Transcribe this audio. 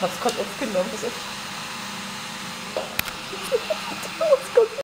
Hab's gerade aufgenommen. Pass auf.